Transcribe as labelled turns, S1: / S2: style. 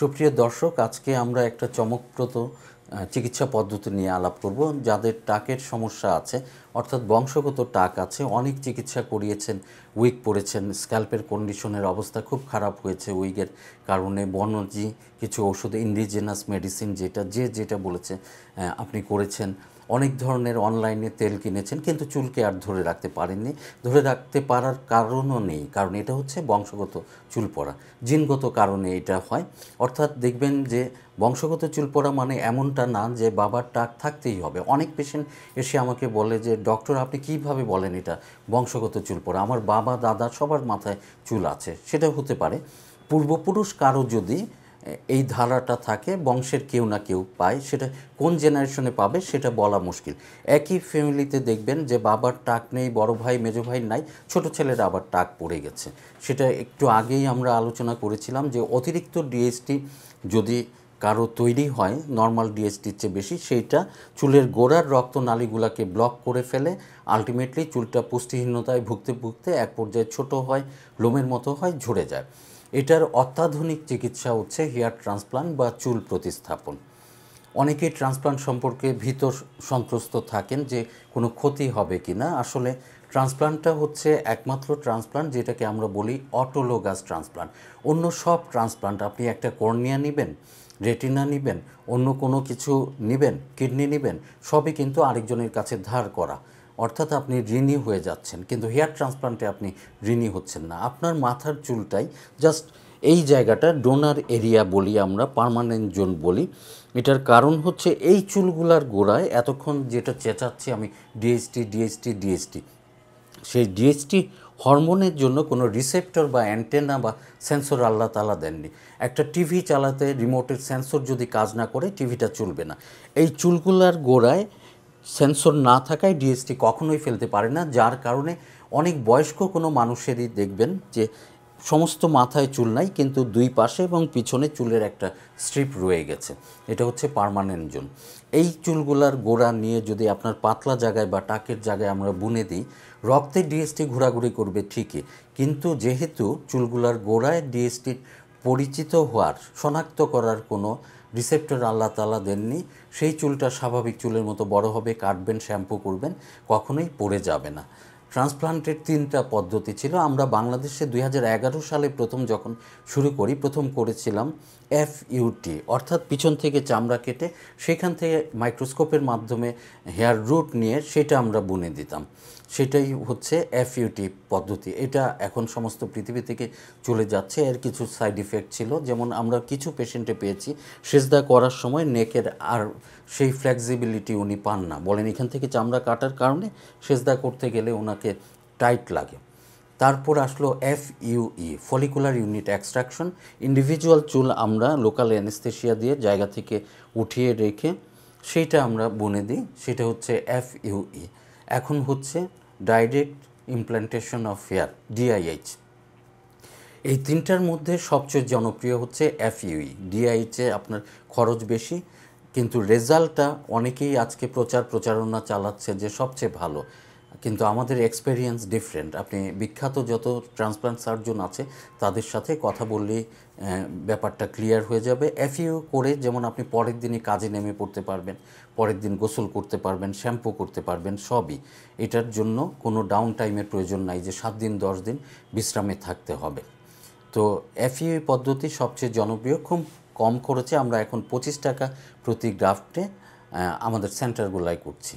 S1: সুপ্রিয় দর্শক, আজকে আমরা একটা চমকপ্রদ চিকিৎসা পদ্ধতি নিয়ে আলাপ করব। যাদের টাকের সমস্যা আছে, অর্থাৎ বংশগত টাক আছে, অনেক চিকিৎসা করিয়েছেন, উইক পড়েছেন, স্ক্যাল্পের কন্ডিশনের অবস্থা খুব খারাপ হয়েছে উইকের কারণে, বনজি কিছু ওষুধ ইন্ডিজেনাস মেডিসিন যেটা, যে যেটা বলেছে আপনি করেছেন। অনেক ধরনের অনলাইনে তেল কিনেছেন, কিন্তু চুলকে আর ধরে রাখতে পারেননি। ধরে রাখতে পারার কারণও নেই, কারণ এটা হচ্ছে বংশগত চুল পড়া। জিনগত কারণে এটা হয়। অর্থাৎ দেখবেন যে বংশগত চুল পড়া মানে এমনটা না যে বাবার টাক থাকতেই হবে। অনেক পেশেন্ট এসে আমাকে বলে যে, ডক্টর, আপনি কীভাবে বলেন এটা বংশগত চুল পড়া? আমার বাবা, দাদা সবার মাথায় চুল আছে। সেটা হতে পারে। পূর্বপুরুষ কারও যদি এই ধারাটা থাকে, বংশের কেউ না কেউ পায়। সেটা কোন জেনারেশনে পাবে সেটা বলা মুশকিল। একই ফ্যামিলিতে দেখবেন যে বাবার টাক নেই, বড় ভাই, মেজো ভাই নাই, ছোট ছেলেরা আবার টাক পড়ে গেছে। সেটা একটু আগেই আমরা আলোচনা করেছিলাম যে অতিরিক্ত ডিএসটি যদি কারও তৈরি হয় নর্মাল ডিএসটির চেয়ে বেশি, সেইটা চুলের গোড়ার রক্তনালীগুলোকে ব্লক করে ফেলে আলটিমেটলি চুলটা পুষ্টিহীনতায় ভুগতে ভুগতে এক পর্যায়ে ছোট হয়, লোমের মতো হয়, ঝরে যায়। এটার অত্যাধুনিক চিকিৎসা হচ্ছে হেয়ার ট্রান্সপ্লান্ট বা চুল প্রতিস্থাপন। অনেকেই ট্রান্সপ্লান্ট সম্পর্কে ভীত সন্ত্রস্ত থাকেন যে কোনো ক্ষতি হবে কি না আসলে ট্রান্সপ্লান্টটা হচ্ছে একমাত্র ট্রান্সপ্লান্ট যেটাকে আমরা বলি অটোলোগাস ট্রান্সপ্লান্ট। অন্য সব ট্রান্সপ্লান্ট আপনি একটা কর্নিয়া নেবেন, রেটিনা নেবেন, অন্য কোনো কিছু নেবেন, কিডনি নেবেন, সবই কিন্তু আরেকজনের কাছে ধার করা। অর্থাৎ আপনি ঋণী হয়ে যাচ্ছেন, কিন্তু হেয়ার ট্রান্সপ্লান্টে আপনি ঋণী হচ্ছেন না। আপনার মাথার চুলটাই জাস্ট এই জায়গাটা, ডোনার এরিয়া বলি আমরা, পার্মানেন্ট জোন বলি। এটার কারণ হচ্ছে এই চুলগুলার গোড়ায় এতক্ষণ যেটা চেঁচাচ্ছি আমি ডিএসটি ডিএসটি ডিএসটি সেই ডিএসটি হরমোনের জন্য কোনো রিসেপ্টর বা অ্যান্টেনা বা সেন্সর আল্লাহ তালা দেননি। একটা টিভি চালাতে রিমোটের সেন্সর যদি কাজ না করে, টিভিটা চলবে না। এই চুলগুলার গোড়ায় সেন্সর না থাকায় ডিএসটি কখনোই ফেলতে পারে না, যার কারণে অনেক বয়স্ক কোনো মানুষেরই দেখবেন যে সমস্ত মাথায় চুল নাই, কিন্তু দুই পাশে এবং পিছনে চুলের একটা স্ট্রিপ রয়ে গেছে। এটা হচ্ছে পার্মানেন্ট জোন। এই চুলগুলার গোড়া নিয়ে যদি আপনার পাতলা জায়গায় বা টাকের জায়গায় আমরা বুনে দিই, রক্তে ডিএসটি ঘোরাঘুরি করবে ঠিকই, কিন্তু যেহেতু চুলগুলার গোড়ায় ডিএসটির পরিচিত হওয়ার, শনাক্ত করার কোনো রিসেপ্টর আল্লাহ তালা দেননি, সেই চুলটা স্বাভাবিক চুলের মতো বড় হবে, কাটবেন, শ্যাম্পু করবেন, কখনোই পড়ে যাবে না। ট্রান্সপ্লান্টের তিনটা পদ্ধতি ছিল, আমরা বাংলাদেশে দুই হাজার এগারো সালে প্রথম যখন শুরু করি, প্রথম করেছিলাম এফ ইউটি অর্থাৎ পিছন থেকে চামড়া কেটে সেখান থেকে মাইক্রোস্কোপের মাধ্যমে হেয়ার রুট নিয়ে সেটা আমরা বুনে দিতাম। সেটাই হচ্ছে এফইউটি পদ্ধতি। এটা এখন সমস্ত পৃথিবী থেকে চলে যাচ্ছে। এর কিছু সাইড ইফেক্ট ছিল। যেমন আমরা কিছু পেশেন্টে পেয়েছি, সেজদা করার সময় নেকের আর সেই ফ্লেক্সিবিলিটি উনি পান না। বলেন, এখান থেকে চামড়া কাটার কারণে সেজদা করতে গেলে ওনাকে টাইট লাগে। তারপর আসলো F U E follicular unit extraction individual চুল আমরা লোকাল অ্যানেস্থেশিয়া দিয়ে জায়গা থেকে উঠিয়ে রেখে, সেইটা আমরা বুনে দিই। সেটা হচ্ছে এফ ইউই এখন হচ্ছে direct implantation of hair DIH এই তিনটার মধ্যে সবচেয়ে জনপ্রিয় হচ্ছে এফইউই ডিআইএইচে আপনার খরচ বেশি, কিন্তু রেজাল্টটা অনেকেই আজকে প্রচার প্রচারণা চালাচ্ছে যে সবচেয়ে ভালো। কিন্তু আমাদের এক্সপেরিয়েন্স ডিফারেন্ট আপনি বিখ্যাত যত ট্রান্সপ্লান্ট সার্জন আছে, তাদের সাথে কথা বললেই ব্যাপারটা ক্লিয়ার হয়ে যাবে। এফইউ করে যেমন আপনি পরের দিনই কাজে নেমে পড়তে পারবেন, পরের দিন গোসল করতে পারবেন শ্যাম্পু করতে পারবেন, সবই। এটার জন্য কোনো ডাউন টাইমের প্রয়োজন নাই যে সাত দিন, দশ দিন বিশ্রামে থাকতে হবে। তো এফইউ পদ্ধতি সবচেয়ে জনপ্রিয়। খুব কম খরচে আমরা এখন পঁচিশ টাকা প্রতি গ্রাফটে আমাদের সেন্টারগুলাই করছি।